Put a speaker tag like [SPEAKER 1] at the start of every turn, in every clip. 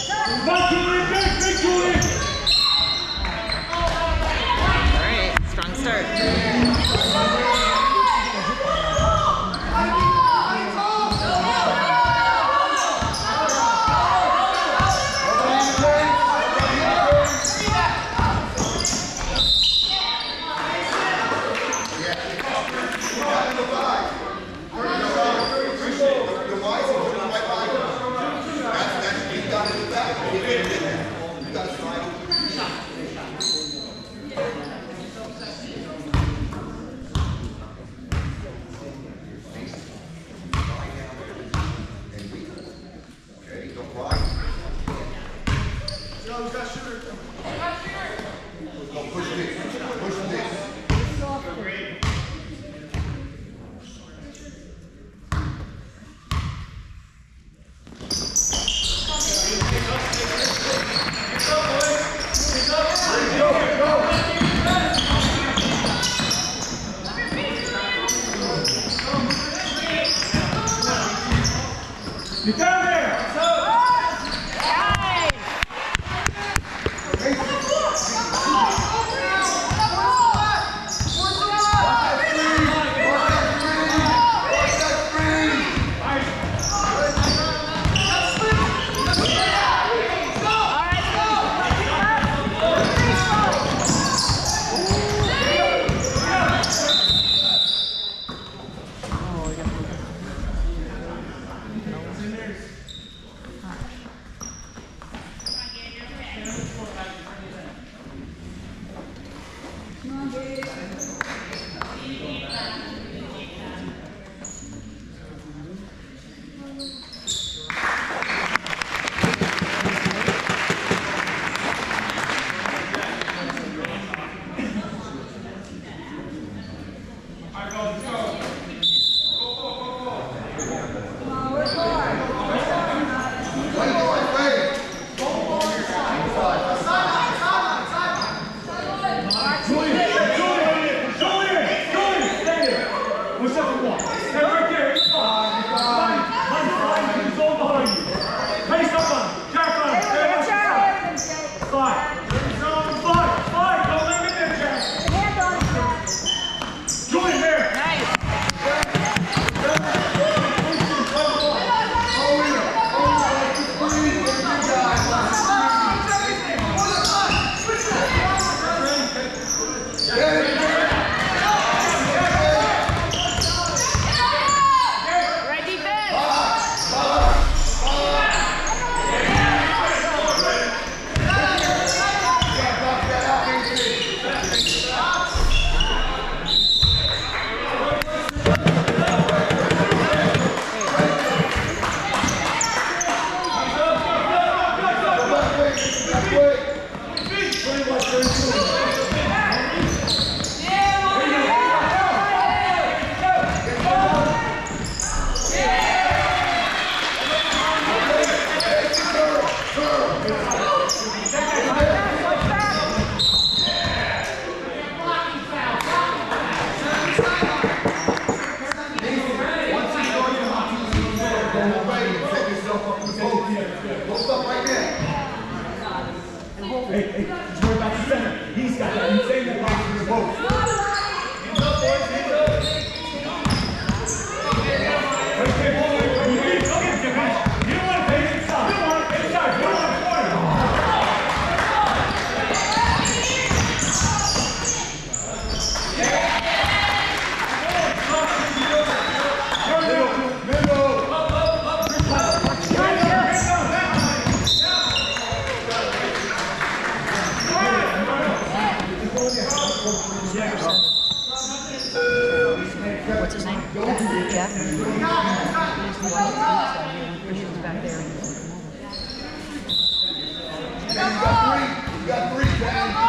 [SPEAKER 1] Fucking There.
[SPEAKER 2] You got three. You got three,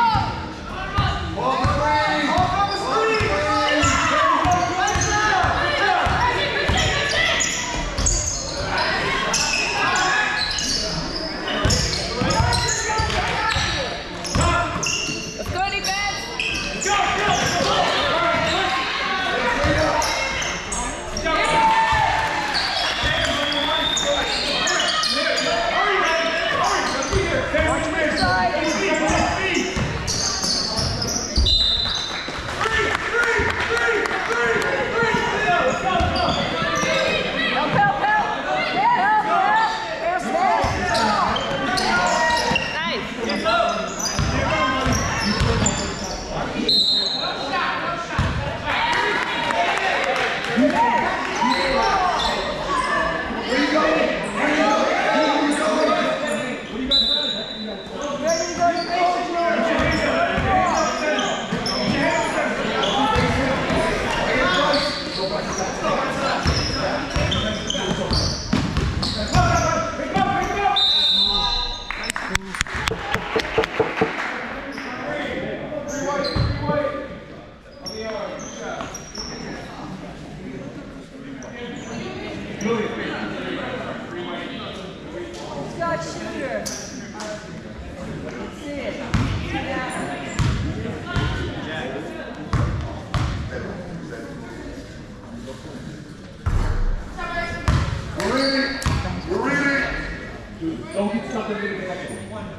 [SPEAKER 2] Don't get stuck in the
[SPEAKER 1] middle next one.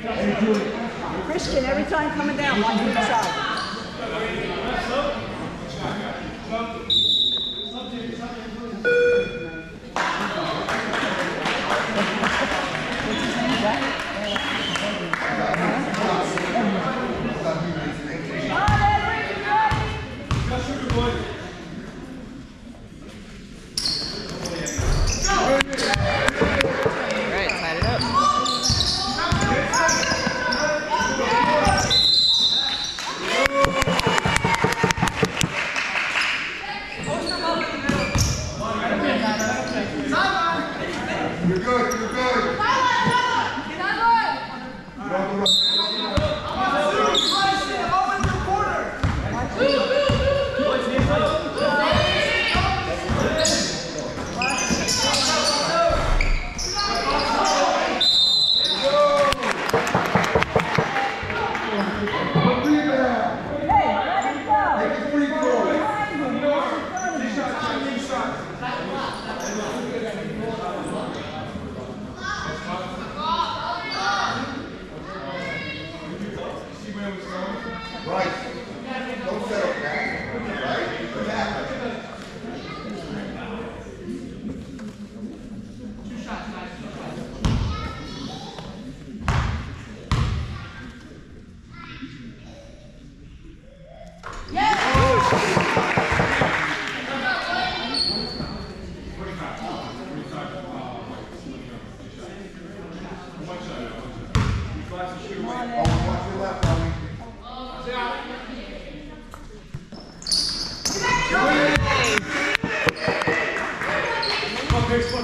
[SPEAKER 3] Christian, every time coming down, watch the side.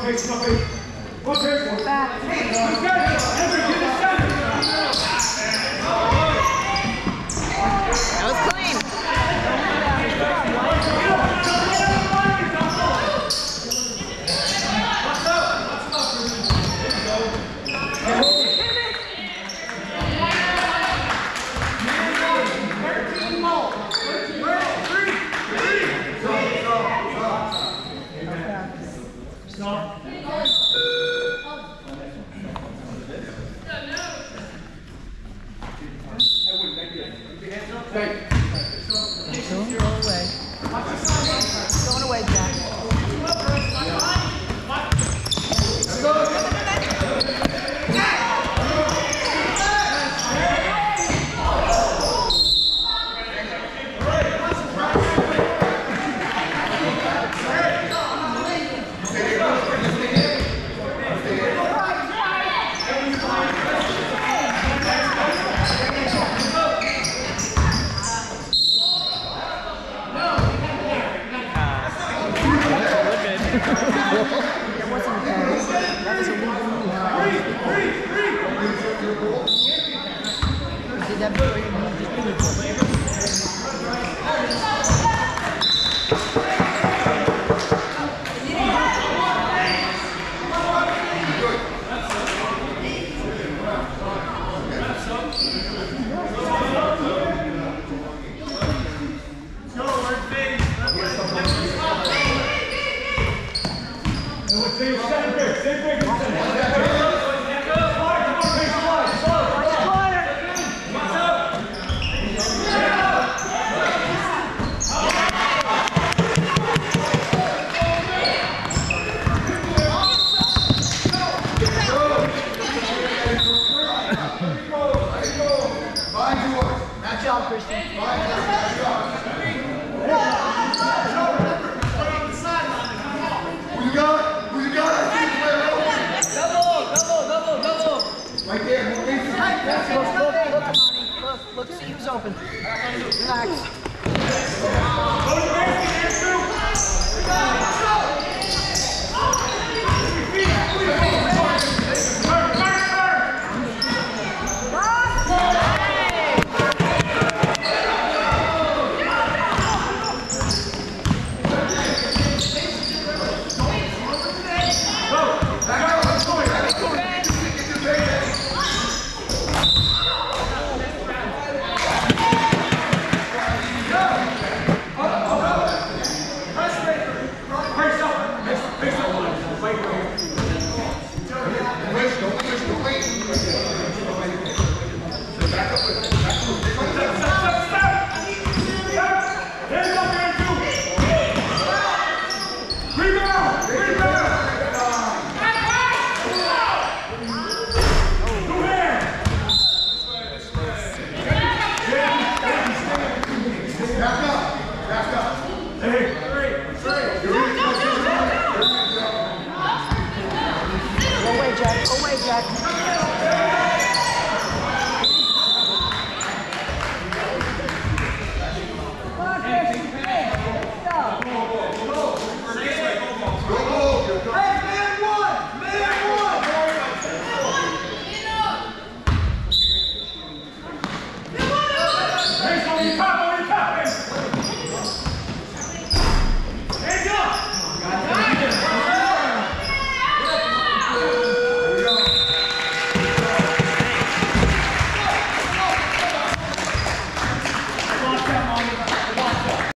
[SPEAKER 1] okay, stop it.